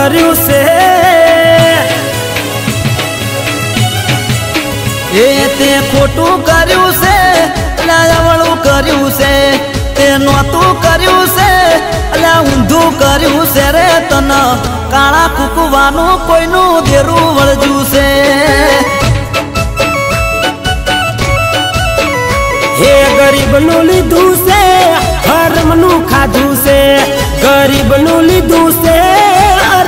કર્યું છે. એ તે ખોટું કર્યું છે અવળું કર્યું છે. તે નોતું કર્યું છે અલ્યા ઊંધું કર્યું છે રે તન. કાળા કૂકવાનું કોઈનું દેરું વળજ્યું છે. હે ગરીબનું લીધું છે, હરમનું ખાધું છે. ગરીબનું લીધું છે.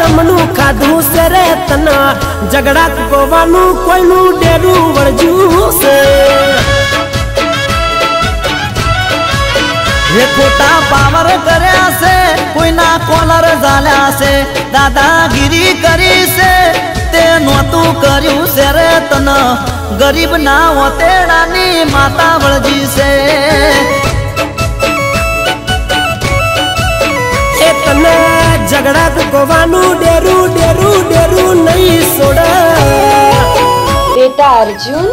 હરમનું ખાધું છે રે તના. ઝઘડા કુકવાનું કોઈનું ડેરું વળજ્યું છે. હે ખોટા પાવર કર્યા છે કોઈના કોલર ઝાલ્યા છે. દાદાગીરી કરી છે તે નોતું કર્યું છે રે તન. ગરીબ ના ઓતેડાની માતા વળજી છે. એ તને ઝઘડા કુકવાનું ડેરું ડેરું ડેરું નહીં સોડા બેટા અર્જુન.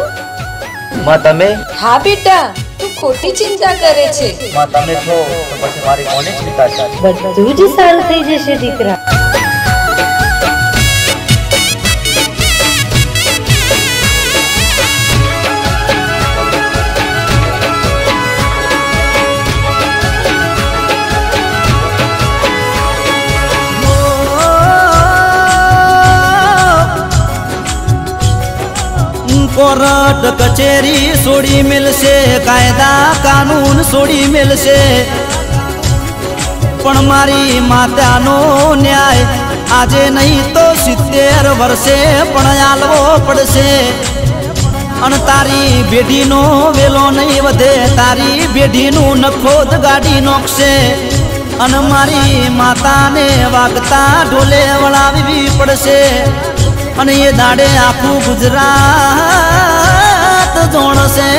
માં તમે? હા બેટા. તું ખોટી ચિંતા કરે છે. માં તમે છો તો પછી મારી કોને ચિંતા છે. બધું જ સારું થઈ જશે દીકરા. કોર્ટ કચેરી છોડી મેલશે, કાયદા કાનૂન છોડી મેલશે. પણ મારી માતાનો ન્યાય આજે નહીં તો સિત્તેર વર્ષે પણ આલવો પડશે. અને તારી બેઢીનો વેલો નહીં વધે, તારી બેઢીનું નખોદ ગાડી નોખશે. અને મારી માતાને વાગતા ઢોલે વળાવવી પડશે. અને એ દાડે આખું ગુજરાત જોણશે.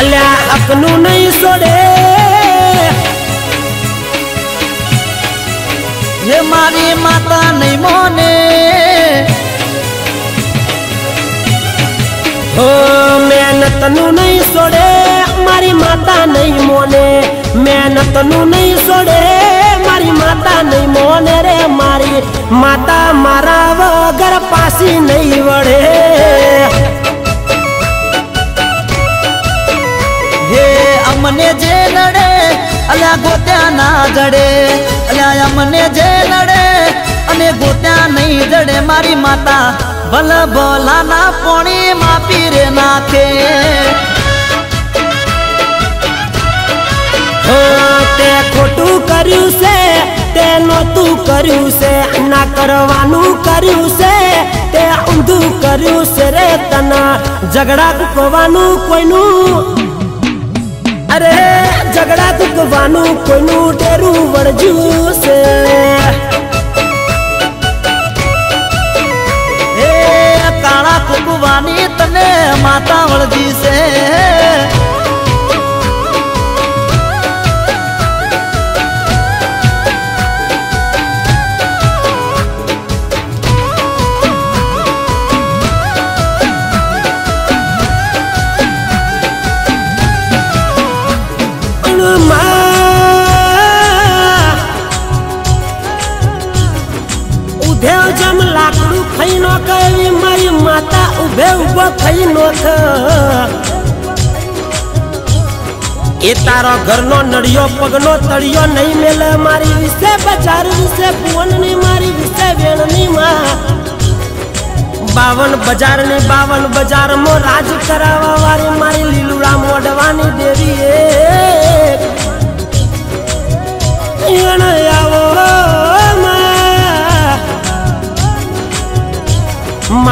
અલ્યા અકનું નહીં છોડે હે મારી માતા નહીં મોને. હો મહેનતનું નહીં મારી માતા નહીં મોને, મહેનતનું નહીં છોડે મારી માતા નહીં મોને રે મારી, માતા મારા વગર પાસી નહીં વળે. હે અમને જે લડે અલ્યા ગોત્યા ના જડે. અલ્યા અમને જે લડે અને ગોત્યા નહીં જડે. મારી માતા ભલ ભલાના પોણી માપી રે નાખે. તે ખોટું કર્યું છે, તે નહોતું કર્યું છે, ના કરવાનું કર્યું છે, તે ઊંધું કર્યું છે રે તને, ઝઘડા કૂકવાનું કોઈનું. અરે, ઝઘડા કૂકવાનું કોઈનું ડેરું વળજ્યું. ખાઈ નો મારી માતા ઉભે ઊભો થઈ નો એ તારો ઘરનો નડિયો પગનો તળિયો નહીં મેલે મારી વિશે, બજાર વિશે ભુવનની મારી વિશે વેણની માં. બાવન બજારની બાવન બજારમાં રાજ કરાવવા વાળી મારી લીલુડા મોડવાની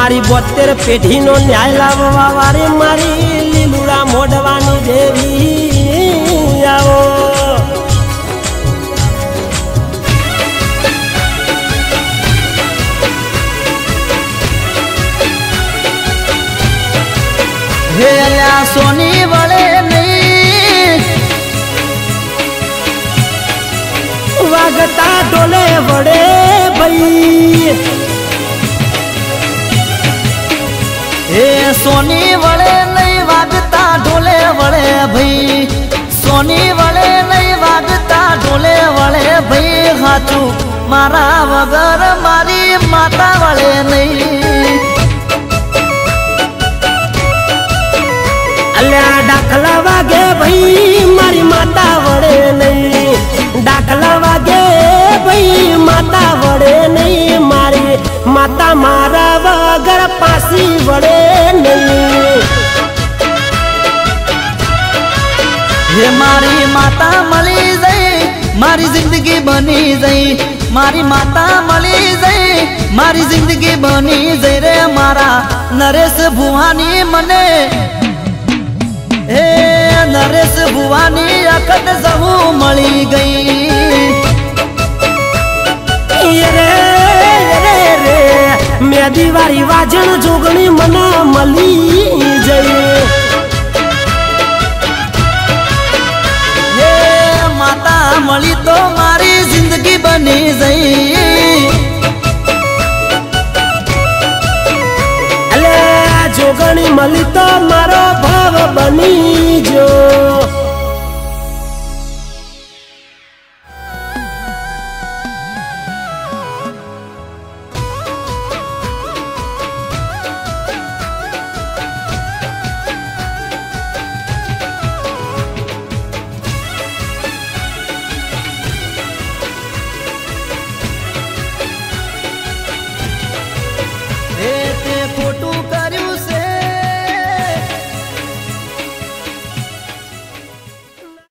મારી બોતેર પેઢીનો ન્યાય લાવવા વારે મારી લીલુડા મોડવાની દેવી આવો. સોની વળે વાગતા ડોલે વડે ભાઈ. સોની વળે નહીં વળે ભાઈ. સોની વળે નહીં વાગતા ઢોલે વળે ભાઈ. હાચું, મારા વગર મારી માતા વળે નહીં. અલ્યા દાખલા વાગે ભાઈ, મારી માતા વડે નહીં. દાખલા વાગે ભાઈ, માતા વડે નહીં. મારી માતા મારા વગર પાસી વડે નહીં હે મારી માતા મળી જઈ મારી જિંદગી બની જઈ મારી માતા મળી જઈ મારી જિંદગી બની જઈ રે મારા નરેશ ભુવાની મને હે નરેશ ભુવાની અખત જવું મળી ગઈ એ રે રે રે મેદી દિવાળી વાજણ જોગણી મને મળી જઈ. માતા મળી તો મારી જિંદગી બની જઈ. અલે, જોગણી મળી તો મારો ભાવ બની જો